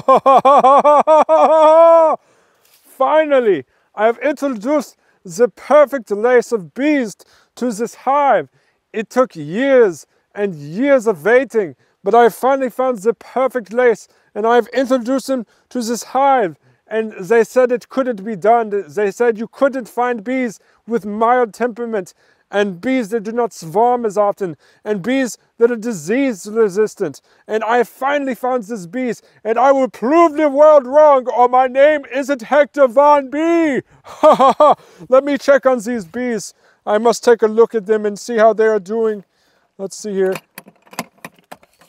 Finally, I have introduced the perfect lace of bees to this hive. It took years and years of waiting, but I finally found the perfect lace and I've introduced them to this hive. And they said it couldn't be done. They said you couldn't find bees with mild temperament and bees that do not swarm as often, and bees that are disease resistant. And I finally found this bees, and I will prove the world wrong, or my name isn't Hector Von Bee. Ha ha ha! Let me check on these bees. I must take a look at them and see how they are doing. Let's see here.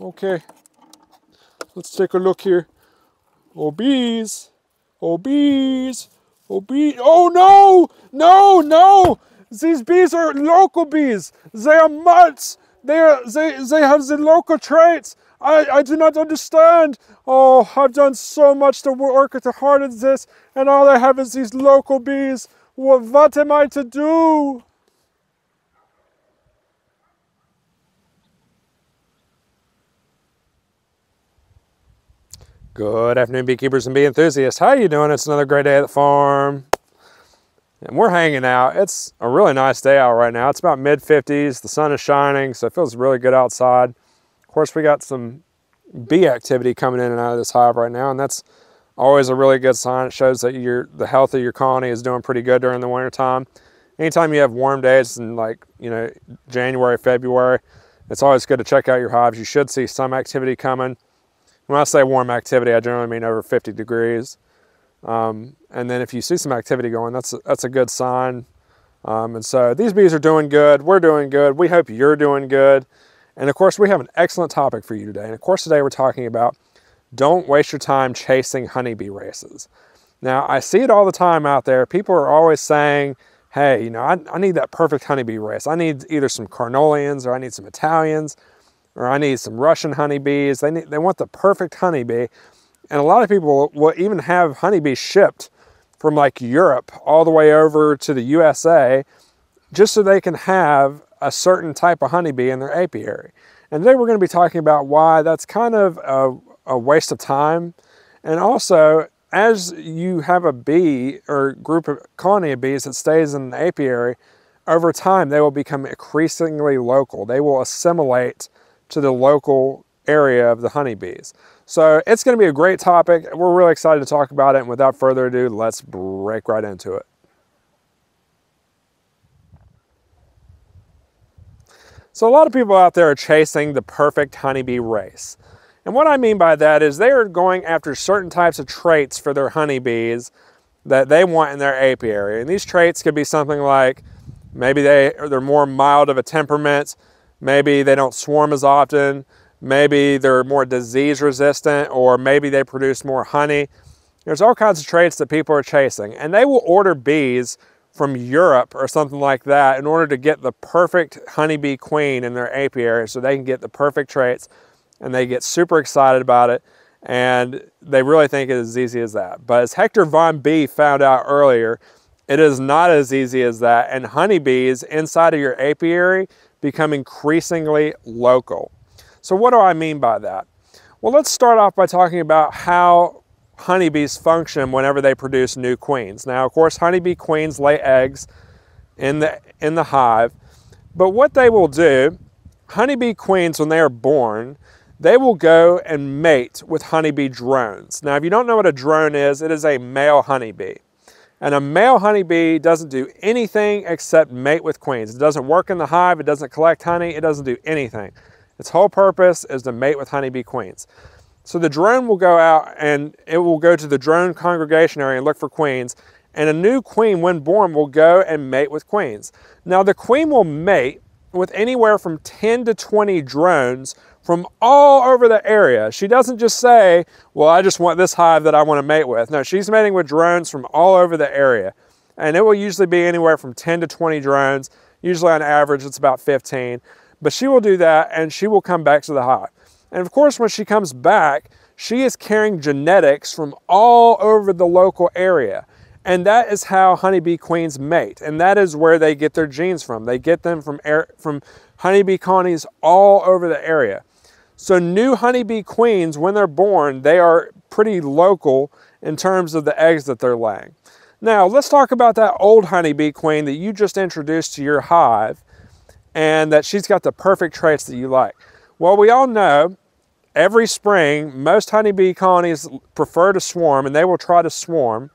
Okay. Let's take a look here. Oh, bees. Oh, bees. Oh, bees. Oh, no! No, no! These bees are local bees. They are mutts. They, are, they, they have the local traits. I, I do not understand. Oh, I've done so much to work at the hard at this, and all I have is these local bees. What, what am I to do? Good afternoon, beekeepers and bee enthusiasts. How are you doing? It's another great day at the farm and we're hanging out. It's a really nice day out right now. It's about mid 50s. The sun is shining, so it feels really good outside. Of course, we got some bee activity coming in and out of this hive right now, and that's always a really good sign. It shows that your the health of your colony is doing pretty good during the winter time. Anytime you have warm days in like, you know, January, February, it's always good to check out your hives. You should see some activity coming. When I say warm activity, I generally mean over 50 degrees. Um, and then if you see some activity going, that's a, that's a good sign. Um, and so these bees are doing good. We're doing good. We hope you're doing good. And of course, we have an excellent topic for you today. And of course, today we're talking about don't waste your time chasing honeybee races. Now, I see it all the time out there. People are always saying, hey, you know, I, I need that perfect honeybee race. I need either some Carniolan or I need some Italians or I need some Russian honeybees. They, need, they want the perfect honeybee. And a lot of people will even have honeybees shipped from like Europe all the way over to the USA just so they can have a certain type of honeybee in their apiary. And today we're going to be talking about why that's kind of a, a waste of time. And also, as you have a bee or group of colony of bees that stays in an apiary, over time they will become increasingly local. They will assimilate to the local area of the honeybees. So it's going to be a great topic. We're really excited to talk about it. And without further ado, let's break right into it. So a lot of people out there are chasing the perfect honeybee race. And what I mean by that is they are going after certain types of traits for their honeybees that they want in their apiary. And these traits could be something like maybe they, they're more mild of a temperament, maybe they don't swarm as often, maybe they're more disease resistant, or maybe they produce more honey. There's all kinds of traits that people are chasing, and they will order bees from Europe or something like that in order to get the perfect honeybee queen in their apiary so they can get the perfect traits and they get super excited about it and they really think it is as easy as that. But as Hector Von Bee found out earlier, it is not as easy as that and honeybees inside of your apiary become increasingly local. So what do I mean by that? Well, let's start off by talking about how honeybees function whenever they produce new queens. Now, of course, honeybee queens lay eggs in the, in the hive, but what they will do, honeybee queens, when they are born, they will go and mate with honeybee drones. Now, if you don't know what a drone is, it is a male honeybee. And a male honeybee doesn't do anything except mate with queens. It doesn't work in the hive, it doesn't collect honey, it doesn't do anything. Its whole purpose is to mate with honeybee queens. So the drone will go out and it will go to the drone congregation area and look for queens. And a new queen, when born, will go and mate with queens. Now the queen will mate with anywhere from 10 to 20 drones from all over the area. She doesn't just say, well, I just want this hive that I want to mate with. No, she's mating with drones from all over the area. And it will usually be anywhere from 10 to 20 drones. Usually on average, it's about 15. But she will do that and she will come back to the hive. And of course, when she comes back, she is carrying genetics from all over the local area. And that is how honeybee queens mate. And that is where they get their genes from. They get them from, air, from honeybee colonies all over the area. So new honeybee queens, when they're born, they are pretty local in terms of the eggs that they're laying. Now, let's talk about that old honeybee queen that you just introduced to your hive and that she's got the perfect traits that you like. Well, we all know every spring, most honeybee colonies prefer to swarm and they will try to swarm.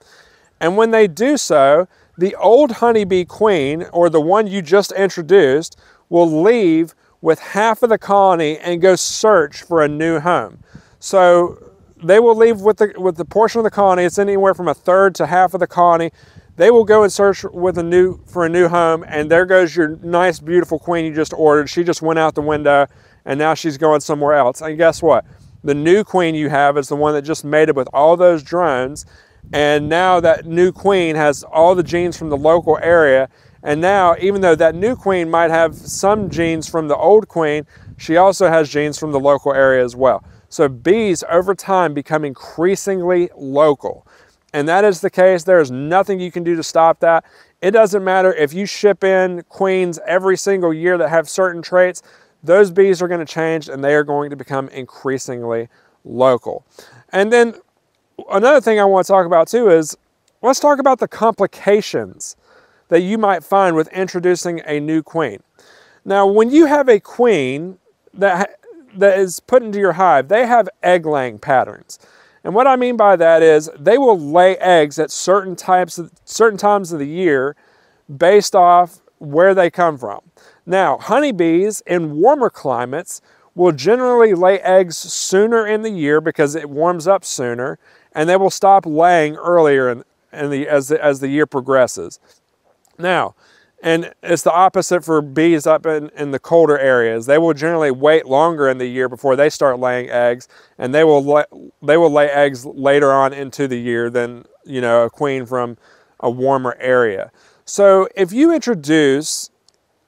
And when they do so, the old honeybee queen, or the one you just introduced, will leave with half of the colony and go search for a new home. So they will leave with the, with the portion of the colony, it's anywhere from a third to half of the colony. They will go and search with a new, for a new home and there goes your nice, beautiful queen you just ordered. She just went out the window and now she's going somewhere else. And guess what? The new queen you have is the one that just mated with all those drones. And now that new queen has all the genes from the local area. And now, even though that new queen might have some genes from the old queen, she also has genes from the local area as well. So bees over time become increasingly local. And that is the case. There is nothing you can do to stop that. It doesn't matter if you ship in queens every single year that have certain traits those bees are going to change and they are going to become increasingly local. And then another thing I want to talk about too is let's talk about the complications that you might find with introducing a new queen. Now, when you have a queen that, that is put into your hive, they have egg laying patterns. And what I mean by that is they will lay eggs at certain types of, certain times of the year based off where they come from. Now, honeybees in warmer climates will generally lay eggs sooner in the year because it warms up sooner, and they will stop laying earlier in, in the, as, the, as the year progresses. Now, and it's the opposite for bees up in, in the colder areas. They will generally wait longer in the year before they start laying eggs, and they will they will lay eggs later on into the year than you know a queen from a warmer area. So if you introduce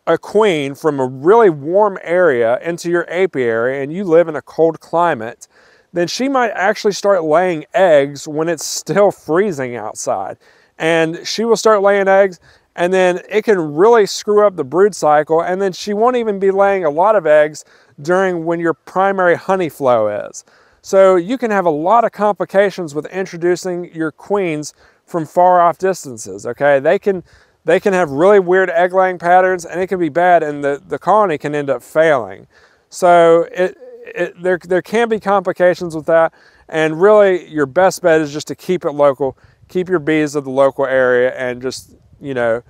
a queen from a really warm area into your apiary and you live in a cold climate, then she might actually start laying eggs when it's still freezing outside. And she will start laying eggs and then it can really screw up the brood cycle and then she won't even be laying a lot of eggs during when your primary honey flow is. So you can have a lot of complications with introducing your queens from far off distances, okay? They can they can have really weird egg laying patterns and it can be bad and the, the colony can end up failing. So it, it, there, there can be complications with that. And really your best bet is just to keep it local, keep your bees of the local area and just, you know,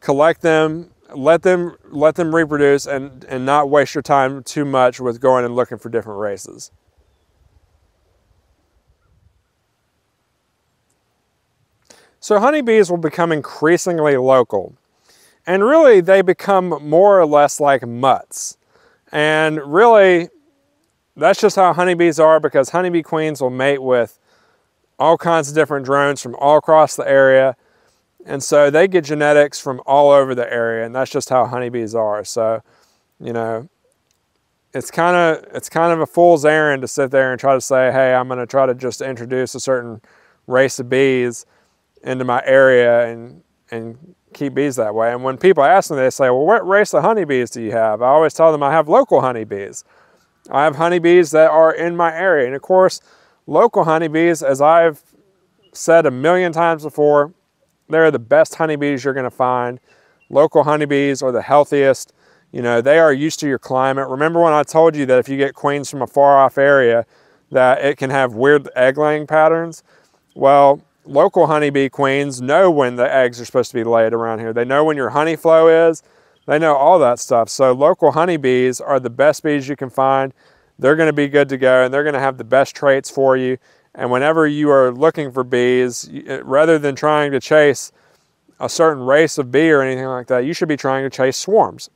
collect them, let them, let them reproduce and, and not waste your time too much with going and looking for different races. So honeybees will become increasingly local. And really, they become more or less like mutts. And really, that's just how honeybees are because honeybee queens will mate with all kinds of different drones from all across the area. And so they get genetics from all over the area, and that's just how honeybees are. So, you know, it's kind of it's kind of a fool's errand to sit there and try to say, hey, I'm going to try to just introduce a certain race of bees into my area and, and keep bees that way. And when people ask me, they say, well, what race of honeybees do you have? I always tell them I have local honeybees. I have honeybees that are in my area. And of course, local honeybees, as I've said a million times before, they're the best honeybees you're gonna find. Local honeybees are the healthiest. You know, they are used to your climate. Remember when I told you that if you get queens from a far off area, that it can have weird egg laying patterns? Well, local honeybee queens know when the eggs are supposed to be laid around here. They know when your honey flow is. They know all that stuff. So local honeybees are the best bees you can find. They're going to be good to go and they're going to have the best traits for you. And whenever you are looking for bees, uh, rather than trying to chase a certain race of bee or anything like that, you should be trying to chase swarms.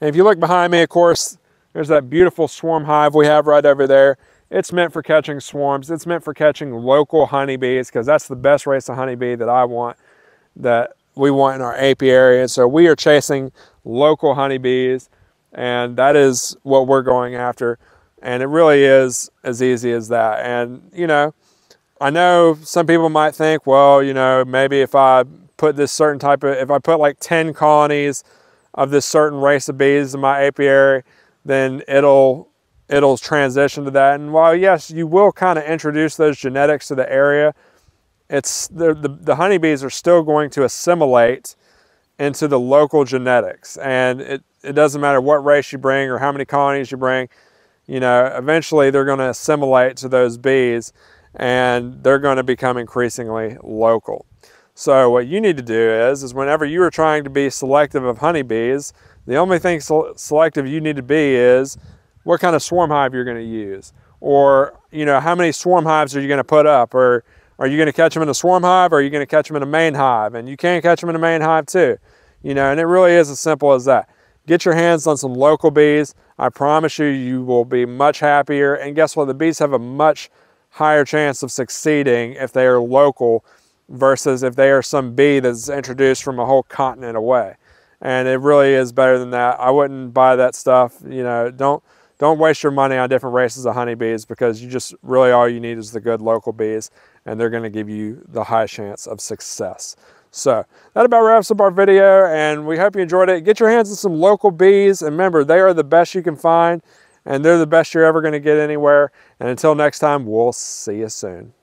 And if you look behind me, of course, there's that beautiful swarm hive we have right over there. It's meant for catching swarms. It's meant for catching local honeybees because that's the best race of honeybee that I want, that we want in our apiary. And so we are chasing local honeybees and that is what we're going after. And it really is as easy as that. And, you know, I know some people might think, well, you know, maybe if I put this certain type of, if I put like 10 colonies of this certain race of bees in my apiary, then it'll it'll transition to that. And while yes, you will kind of introduce those genetics to the area, it's the, the, the honeybees are still going to assimilate into the local genetics. And it, it doesn't matter what race you bring or how many colonies you bring, you know, eventually they're going to assimilate to those bees and they're going to become increasingly local. So what you need to do is, is whenever you are trying to be selective of honeybees, the only thing selective you need to be is what kind of swarm hive you're going to use, or you know how many swarm hives are you going to put up, or are you going to catch them in a swarm hive, or are you going to catch them in a main hive? And you can catch them in a main hive too, you know. And it really is as simple as that. Get your hands on some local bees. I promise you, you will be much happier. And guess what? The bees have a much higher chance of succeeding if they are local versus if they are some bee that's introduced from a whole continent away. And it really is better than that. I wouldn't buy that stuff. You know, don't don't waste your money on different races of honeybees because you just really all you need is the good local bees and they're going to give you the high chance of success. So that about wraps up our video and we hope you enjoyed it. Get your hands on some local bees and remember they are the best you can find and they're the best you're ever going to get anywhere. And until next time, we'll see you soon.